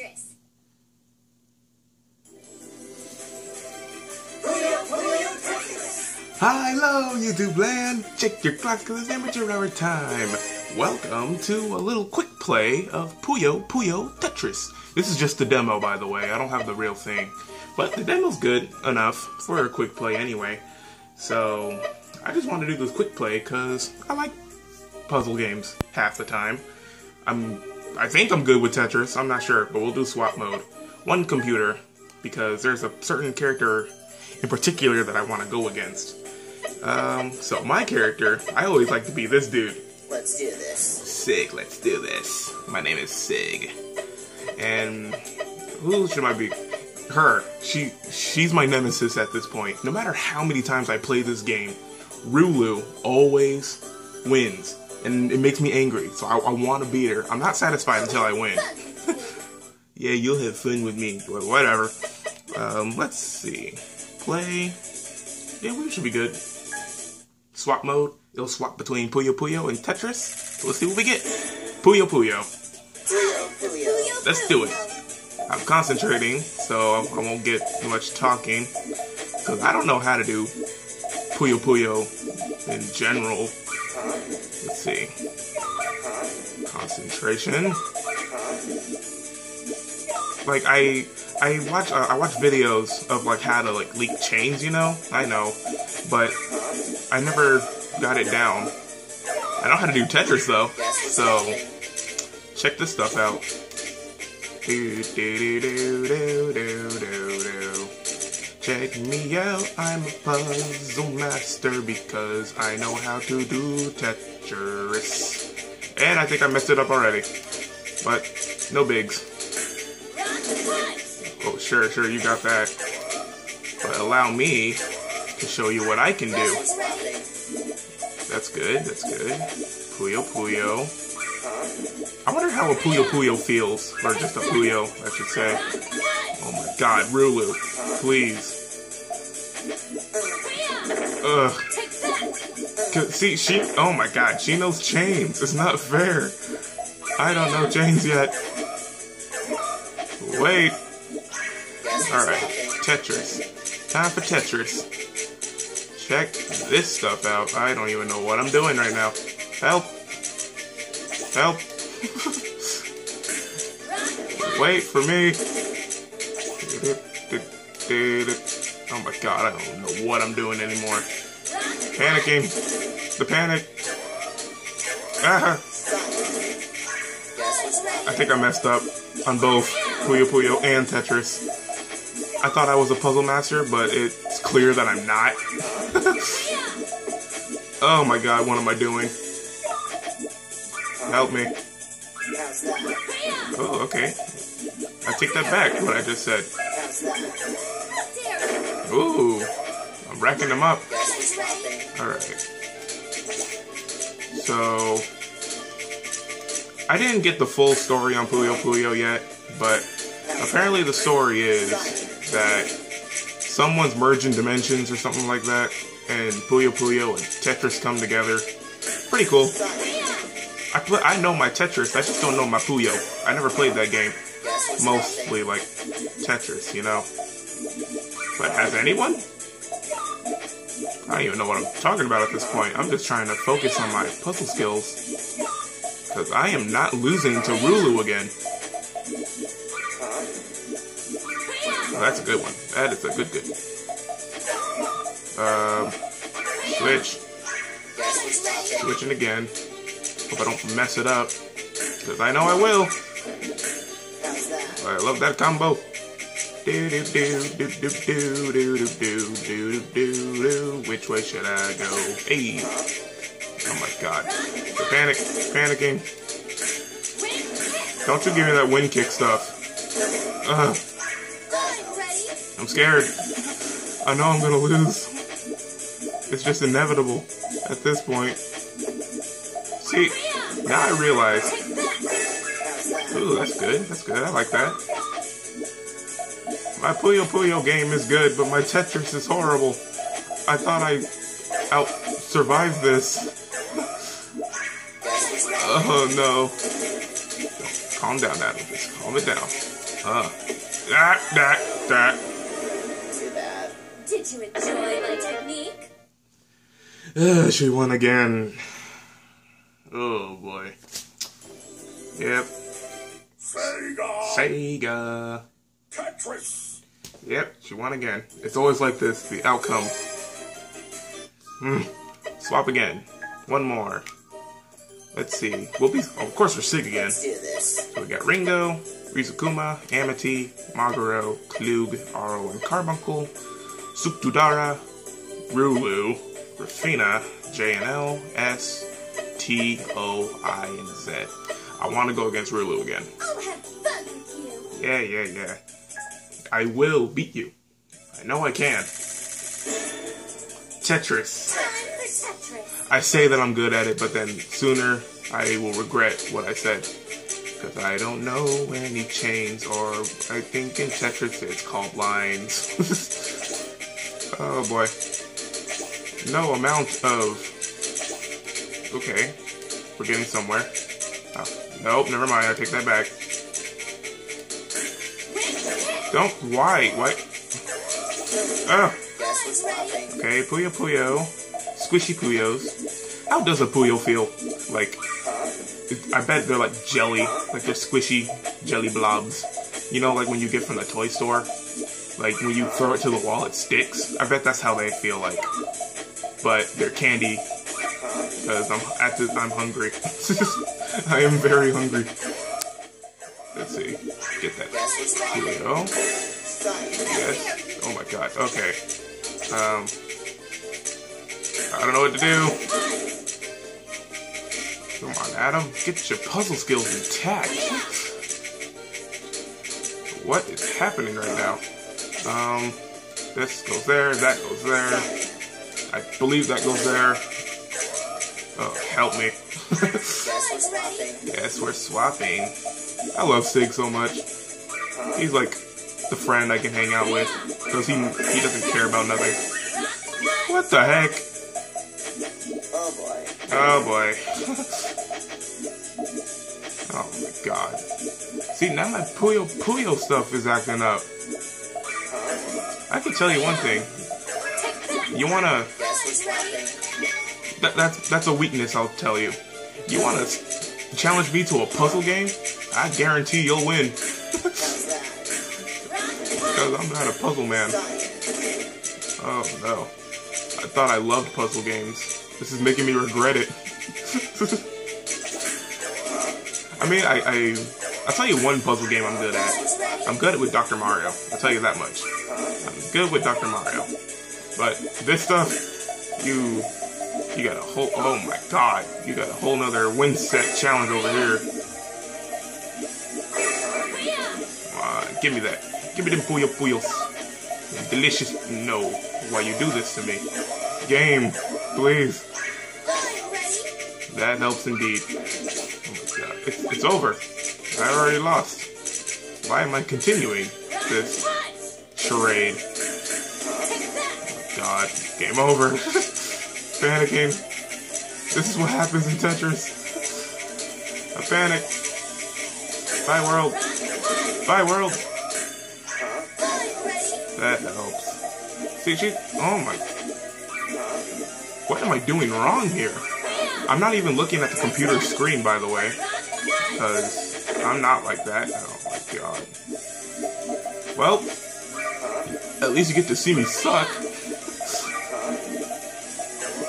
Tetris. Hi, hello, YouTube land. Check your clock because it's amateur hour time. Welcome to a little quick play of Puyo Puyo Tetris. This is just the demo, by the way. I don't have the real thing. But the demo's good enough for a quick play anyway. So, I just want to do this quick play because I like puzzle games half the time. I'm, I think I'm good with Tetris. I'm not sure, but we'll do swap mode. One computer, because there's a certain character in particular that I want to go against. Um, so my character, I always like to be this dude. Let's do this. Sig, let's do this. My name is Sig. And who should I be? Her. She she's my nemesis at this point. No matter how many times I play this game, Rulue always wins. And it makes me angry. So I, I want to beat her. I'm not satisfied until I win. yeah, you'll have fun with me. Whatever. Um, let's see. Play. Yeah, we should be good swap mode. It'll swap between Puyo Puyo and Tetris. So let's see what we get. Puyo Puyo. Puyo, Puyo. Let's do it. I'm concentrating, so I won't get much talking. Because I don't know how to do Puyo Puyo in general. See. Concentration. Like I, I watch, uh, I watch videos of like how to like leak chains. You know, I know, but I never got it down. I know how to do Tetris though, so check this stuff out. Do, do, do. Check me out, I'm a puzzle master because I know how to do Tetris. And I think I messed it up already. But no bigs. Oh, sure, sure, you got that. But allow me to show you what I can do. That's good, that's good. Puyo Puyo. I wonder how a Puyo Puyo feels. Or just a Puyo, I should say. Oh my god, Rulue. Please. Ugh. See, she. Oh my god, she knows chains. It's not fair. I don't know chains yet. Wait. Alright, Tetris. Time for Tetris. Check this stuff out. I don't even know what I'm doing right now. Help. Help. Wait for me. Oh my god, I don't know what I'm doing anymore. Panicking. The panic. Ah. I think I messed up on both Puyo Puyo and Tetris. I thought I was a puzzle master, but it's clear that I'm not. oh my god, what am I doing? Help me. Oh, okay. I take that back, what I just said. Ooh, racking them up. Alright. So, I didn't get the full story on Puyo Puyo yet, but apparently the story is that someone's merging dimensions or something like that, and Puyo Puyo and Tetris come together. Pretty cool. I play, I know my Tetris, I just don't know my Puyo. I never played that game. Mostly like Tetris, you know. But has anyone? I don't even know what I'm talking about at this point. I'm just trying to focus on my puzzle skills. Because I am not losing to Rulue again. Oh, that's a good one. That is a good good. Um, switch. Switching again. Hope I don't mess it up. Because I know I will. I love that combo. Which way should I go? Hey. Oh my god. The panic. Panicking. Don't you give me that wind kick stuff. Ugh. I'm scared. I know I'm gonna lose. It's just inevitable at this point. See, now I realize. Ooh, that's good. That's good. I like that. My Puyo Puyo game is good, but my Tetris is horrible. I thought I out survived this. Oh no. Calm down, Adam. Just calm it down. Uh. That, that, that. Too bad. Did you enjoy my technique? Ugh, she won again. Oh boy. Yep. Sega! Sega. Tetris! Yep, she won again. It's always like this, the outcome. Hmm. Swap again. One more. Let's see. We'll be, of course, we're Sig again. Let's do this. So we got Ringo, Risukuma, Amitie, Maguro, Klug, Arle, and Carbuncle, Suketoudara, Rulue, Raffina, JNL, S, T, O, I, and Z. I want to go against Rulue again. I'll have fun with you. Yeah, yeah, yeah. I will beat you. I know I can. Tetris. Tetris. I say that I'm good at it, but then sooner I will regret what I said. Because I don't know any chains, or I think in Tetris it's called lines. oh boy. No amount of. Okay. We're getting somewhere. Oh, nope, never mind. I take that back. Don't. Why? Swapping. Okay, Puyo Puyo. Squishy Puyos. How does a Puyo feel? Like, I bet they're like jelly. Like they're squishy jelly blobs. You know, like when you get from the toy store? Like when you throw it to the wall, it sticks. I bet that's how they feel like. But they're candy. Because I'm, I'm hungry. I am very hungry. Let's see. Get that. Here we go. Yes. Oh my god. Okay. Um. I don't know what to do. Come on, Adam. Get your puzzle skills intact. What is happening right now? Um. This goes there. That goes there. I believe that goes there. Oh, help me. Guess we're swapping. I love Sig so much. He's like the friend I can hang out with because he he doesn't care about nothing. What the heck? Oh boy. Oh boy. oh my god. See now my Puyo Puyo stuff is acting up. I can tell you one thing. You wanna that, that's that's a weakness I'll tell you. You wanna challenge me to a puzzle game? I guarantee you'll win. Because I'm not a puzzle man. Oh no. I thought I loved puzzle games. This is making me regret it. I mean, I, I, I'll tell you one puzzle game I'm good at. I'm good with Dr. Mario. I'll tell you that much. I'm good with Dr. Mario. But this stuff, you, you got a whole, oh my god, you got a whole nother win set challenge over here. Give me that. Give me them puyo puyos. Delicious. No, why you do this to me? Game, please. That helps indeed. Oh my god, it's, it's over. I already lost. Why am I continuing this charade? God, game over. Panicking. This is what happens in Tetris. I panic. Bye world. Bye world. That helps. See, she. Oh my. What am I doing wrong here? I'm not even looking at the computer screen, by the way. Because I'm not like that. Oh my god. Well, at least you get to see me suck.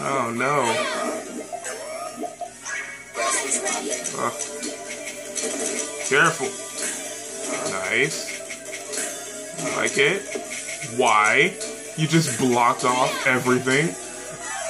Oh no. Careful. Nice. I like it. Why? You just blocked off everything?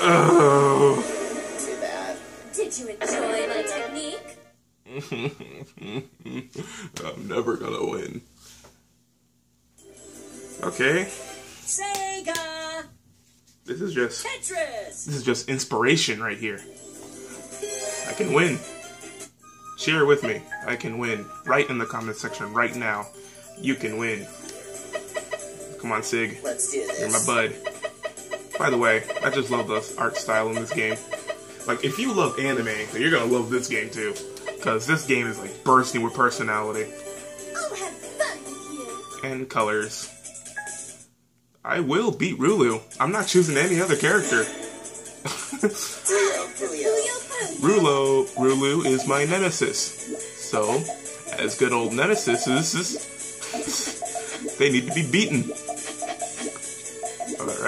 Ugh. Too bad. Did you enjoy my technique? I'm never gonna win. Okay, Sega! this is just Tetris! this is just inspiration right here. I can win. Share with me. I can win. Right in the comment section right now. You can win. Come on, Sig. Let's do You're my bud. By the way, I just love the art style in this game. Like, if you love anime, then you're gonna love this game too. Because this game is like bursting with personality. I'll have fun and colors. I will beat Rulue. I'm not choosing any other character. Rulo, Rulue is my nemesis. So, as good old nemesis is, they need to be beaten.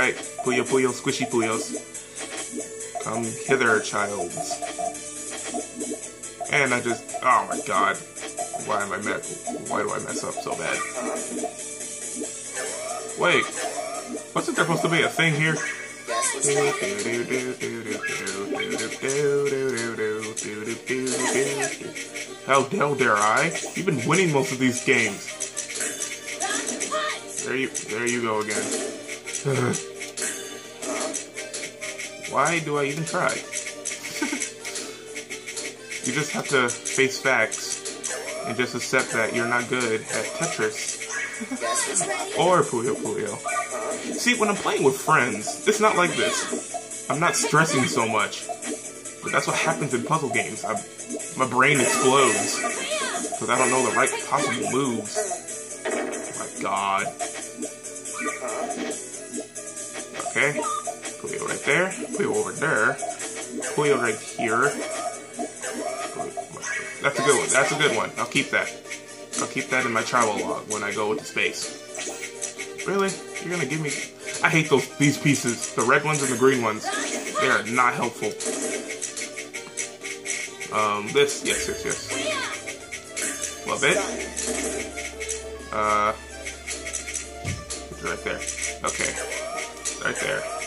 Alright, Puyo Puyo, squishy Puyos. Come hither, childs. And I just, oh my god. Why am I mess, why do I mess up so bad? Wait, wasn't there supposed to be a thing here? How hell dare I? You've been winning most of these games. There you, there you go again. Why do I even try? you just have to face facts and just accept that you're not good at Tetris Guess what's happening? or Puyo Puyo. See, when I'm playing with friends, it's not like this. I'm not stressing so much. But that's what happens in puzzle games. I, my brain explodes because I don't know the right possible moves. Oh my god. Uh-huh. Okay. Right there. Puyo over there. Puyo right here. That's a good one. That's a good one. I'll keep that. I'll keep that in my travel log when I go into space. Really? You're gonna give me? I hate those these pieces. The red ones and the green ones. They are not helpful. Um, this, yes, yes, yes. Love it. Uh, right there. Okay, right there.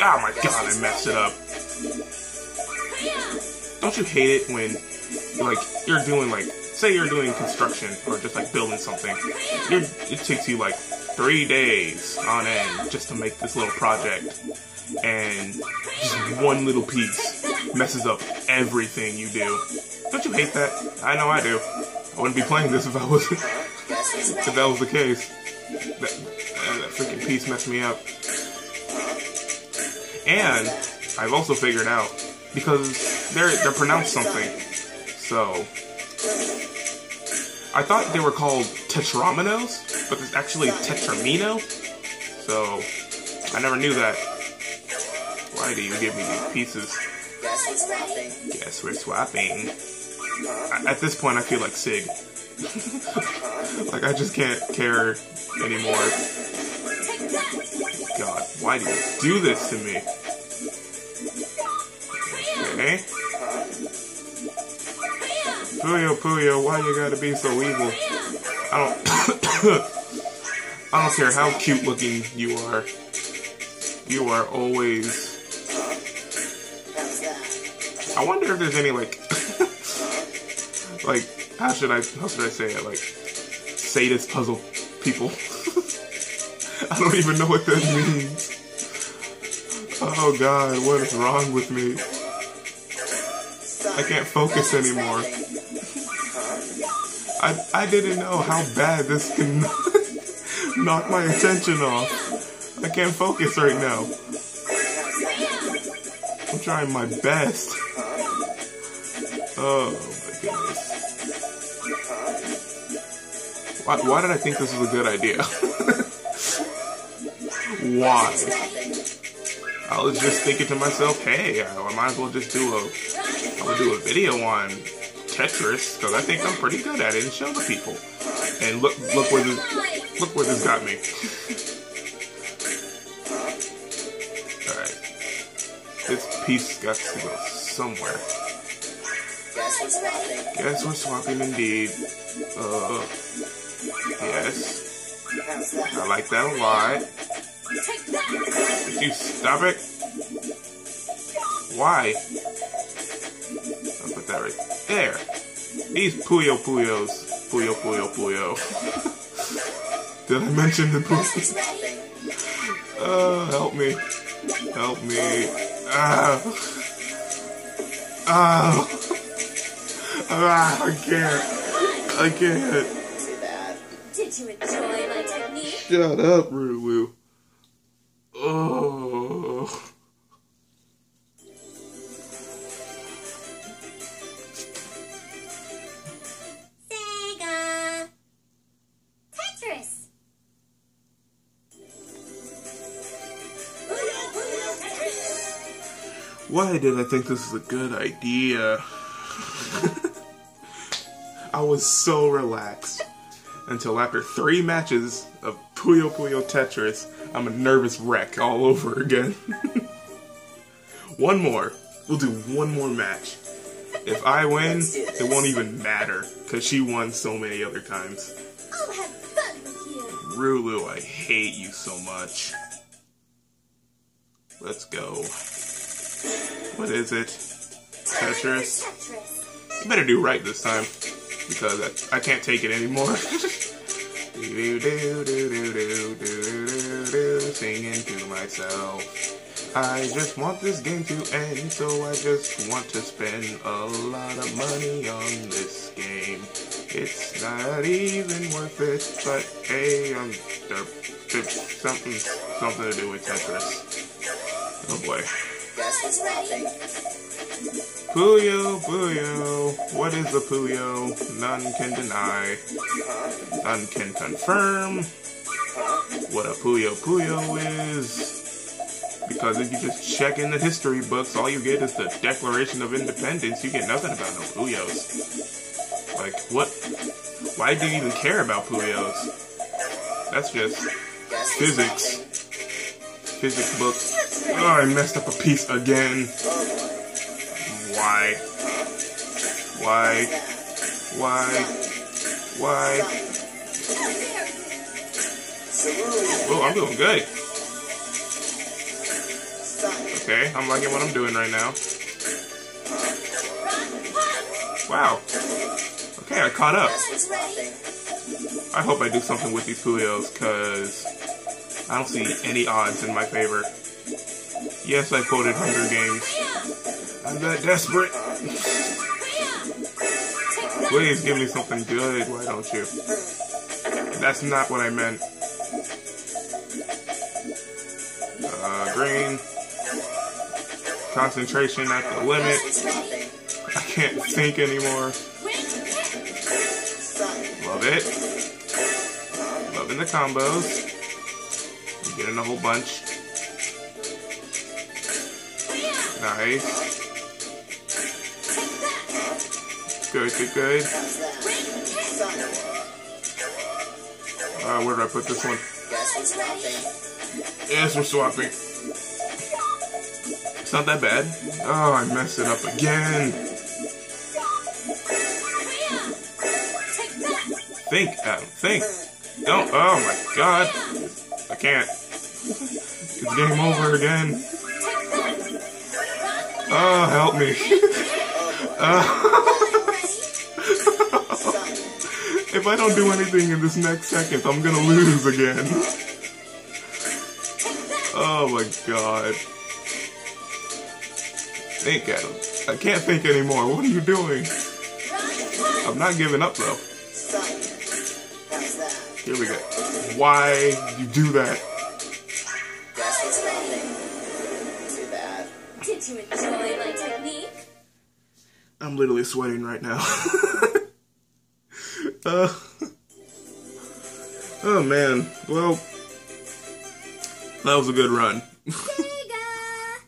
Oh my god, I messed it up. Don't you hate it when, like, you're doing like, say you're doing construction or just like building something. You're, it takes you like three days on end just to make this little project, and just one little piece messes up everything you do. Don't you hate that? I know I do. I wouldn't be playing this if I was if that was the case. That, that freaking piece messed me up. And I've also figured out because they're they're pronounced something. So I thought they were called tetraminos, but it's actually tetramino. So I never knew that. Why do you give me these pieces? Guess we're swapping. At this point, I feel like Sig. like I just can't care anymore. God, why do you do this to me? Okay. Puyo Puyo, why you gotta be so evil? I don't. I don't care how cute looking you are. You are always. I wonder if there's any like, like how should I how should I say it like sadist puzzle people. I don't even know what that means. Oh God, what is wrong with me? I can't focus anymore. I I didn't know how bad this can knock my attention off. I can't focus right now. I'm trying my best. Oh my goodness. Why, why did I think this was a good idea? why? I was just thinking to myself, hey, I might as well just do a, Would do a video on Tetris because I think I'm pretty good at it and show the people. And look, look where this, look where this got me. All right, this piece got to go somewhere. Guess what's happening? Guess we're swapping indeed. Uh, yes, I like that a lot. Would you stop it? Why? That right there. These Puyo Puyos. Puyo Puyo Puyo. Did I mention the Puyo? Uh, help me. Help me. Ah. Ah. Ah, I can't. I can't. Too bad. Did you enjoy my technique? Shut up, Rulue. Why did I think this is a good idea? I was so relaxed until after three matches of Puyo Puyo Tetris, I'm a nervous wreck all over again. one more. We'll do one more match. If I win, it won't even matter, because she won so many other times. I'll have fun with you. Rulue, I hate you so much. Let's go. What is it? Tetris? Tetris. You better do right this time, because I, I can't take it anymore. do do do do do do do do do singing to myself. I just want this game to end, so I just want to spend a lot of money on this game. It's not even worth it, but hey, I'm something something to do with Tetris. Oh boy. Guess popping? Puyo, Puyo, what is a Puyo? None can deny, Huh? none can confirm Huh? what a Puyo Puyo is. Because if you just check in the history books, all you get is the Declaration of Independence. You get nothing about no Puyos. Like, what? Why do you even care about Puyos? That's just physics. Physics book. Oh, I messed up a piece again. Why? Why? Why? Why? Oh, I'm doing good. Okay, I'm liking what I'm doing right now. Wow. Okay, I caught up. I hope I do something with these Puyos, because I don't see any odds in my favor. Yes, I quoted Hunger Games. I'm that desperate. Please give me something good, why don't you? That's not what I meant. Uh, green. Concentration at the limit. I can't think anymore. Love it. Loving the combos. I'm getting a whole bunch. Nice. Good, good, good. Uh, where did I put this one? Yes, we're swapping. It's not that bad. Oh, I messed it up again. Think, Adam, think. Don't. Oh my god. I can't. It's game over again. Oh, help me. Ah. Stun. If I don't do anything in this next second, I'm gonna lose again. Oh my god. Think, Adam. I can't think anymore. What are you doing? I'm not giving up though. Here we go. Why you do that? I'm literally sweating right now. uh, oh man. Well, that was a good run.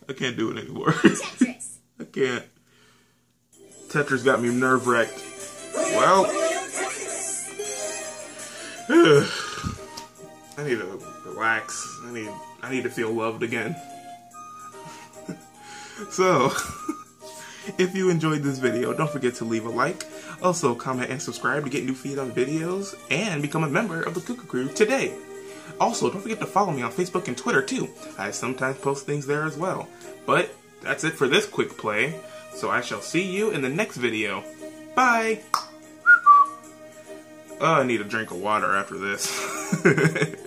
I can't do it anymore. Tetris. I can't. Tetris got me nerve wracked. Well, I need to relax. I need I need to feel loved again. so, if you enjoyed this video, don't forget to leave a like. Also, comment and subscribe to get new feed on videos and become a member of the Cuckoo Crew today. Also, don't forget to follow me on Facebook and Twitter too. I sometimes post things there as well. But that's it for this quick play. So I shall see you in the next video. Bye! Oh, I need a drink of water after this.